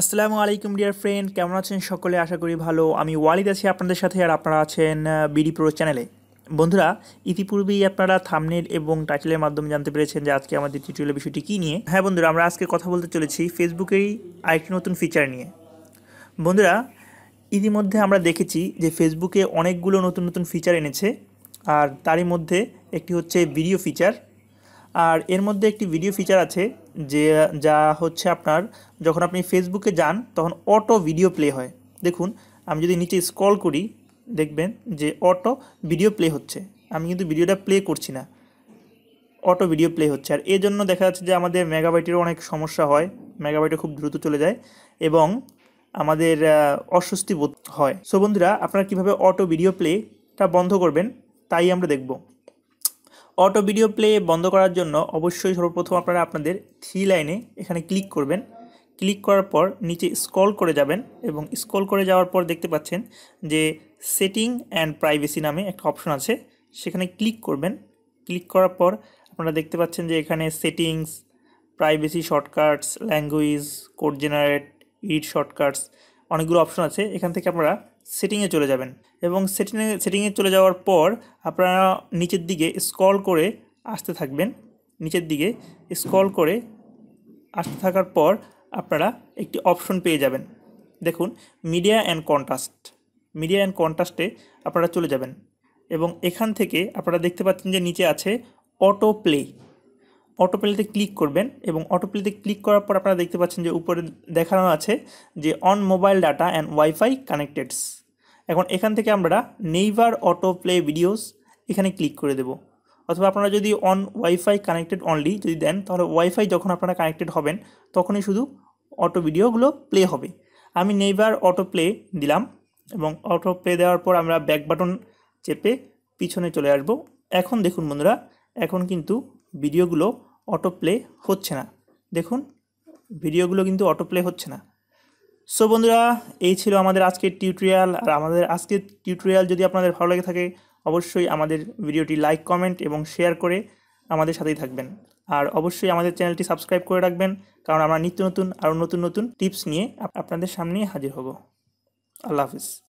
আসসালামু আলাইকুম, dear friend. কেমন আছেন সকলে? আশা করি ভালো। আমি ওয়ালিদ আছি আপনাদের সাথে আর আপনারা আছেন বিডি প্রো চ্যানেলে। বন্ধুরা, ইতিপূর্বেই আপনারা থামনেল এবং টাইটেলের মাধ্যমে জানতে পেরেছেন যে আজকে আমাদের টিউটোরিয়ালের বিষয়টি কী নিয়ে। হ্যাঁ বন্ধুরা, আমরা আজকে কথা বলতে চলেছি ফেসবুকেরই আরেকটি নতুন ফিচার নিয়ে। বন্ধুরা, ইতিমধ্যে আমরা দেখেছি যে ফেসবুকে অনেকগুলো নতুন নতুন ফিচার এনেছে, আর তারই মধ্যে একটি হচ্ছে ভিডিও ফিচার আর এর মধ্যে একটি ভিডিও ফিচার আছে যে, যা হচ্ছে আপনার যখন আপনি ফেসবুকে যান, তখন অটো ভিডিও প্লে হয়। দেখুন, আমি যদি নিচে স্ক্রল করি, দেখবেন যে অটো ভিডিও প্লে হচ্ছে। আমি কিন্তু ভিডিওটা প্লে করছি না। অটো ভিডিও প্লে হচ্ছে। আর এই জন্য দেখা যাচ্ছে যে আমাদের মেগাবাইটেরও অনেক সমস্যা হয়। মেগাবাইটে খুব দ্রুত চলে যায় এবং আমাদের অস্বস্তি বোধ হয়। সো বন্ধুরা, আপনারা কীভাবে অটো ভিডিও প্লেটা বন্ধ করবেন, তাই আমরা দেখব। অটো ভিডিও প্লে বন্ধ করার জন্য অবশ্যই সর্বপ্রথম আপনারা আপনাদের থ্রি লাইনে এখানে ক্লিক করবেন। ক্লিক করার পর নিচে স্ক্রল করে যাবেন এবং স্ক্রল করে যাওয়ার পর দেখতে পাচ্ছেন যে সেটিং অ্যান্ড প্রাইভেসি নামে একটা অপশন আছে, সেখানে ক্লিক করবেন। ক্লিক করার পর আপনারা দেখতে পাচ্ছেন যে এখানে settings, privacy shortcuts, language, code generate ইড shortcuts অনেকগুলো অপশন আছে। এখান থেকে আপনারা সেটিংয়ে চলে যাবেন। এবং সেটিংয়ে সেটিংয়ে চলে যাওয়ার পর আপনারা নিচের দিকে স্ক্রল করে আসতে থাকবেন। নিচের দিকে স্ক্রল করে আসতে থাকার পর আপনারা একটি অপশন পেয়ে যাবেন। দেখুন media and contrast media and কন্ট্রাস্টে আপনারা চলে যাবেন। এবং এখান থেকে আপনারা দেখতে পাচ্ছেন যে নিচে আছে অটো প্লে অটো প্লেতে ক্লিক করবেন এবং অটো প্লেতে ক্লিক করার পর আপনারা দেখতে পাচ্ছেন যে উপরে দেখানো আছে যে on mobile data and WiFi কানেক্টেডস এখন এখান থেকে আমরা নেইভার অটো প্লে ভিডিওস এখানে ক্লিক করে দেব। অথবা আপনারা যদি অন ওয়াইফাই কানেক্টেড অনলি যদি দেন, তাহলে ওয়াইফাই যখন আপনারা কানেক্টেড হবেন, তখনই শুধু অটো ভিডিওগুলো প্লে হবে। আমি নেইভার অটো প্লে দিলাম এবং অটো প্লে দেওয়ার পর আমরা ব্যাক বাটন চেপে পিছনে চলে আসব। এখন দেখুন বন্ধুরা, এখন কিন্তু ভিডিওগুলো অটো প্লে হচ্ছে না। দেখুন ভিডিওগুলো কিন্তু অটো প্লে হচ্ছে না। সো বন্ধুরা, এই ছিল আমাদের আজকের টিউটোরিয়াল আর আমাদের আজকের টিউটোরিয়াল যদি আপনাদের ভালো লেগে থাকে, অবশ্যই আমাদের ভিডিওটি লাইক কমেন্ট এবং শেয়ার করে আমাদের সাথেই থাকবেন। আর অবশ্যই আমাদের চ্যানেলটি সাবস্ক্রাইব করে রাখবেন, কারণ আমরা নিত্য নতুন আরও নতুন নতুন টিপস নিয়ে আপনাদের সামনে হাজির হব। আল্লাহ হাফিজ।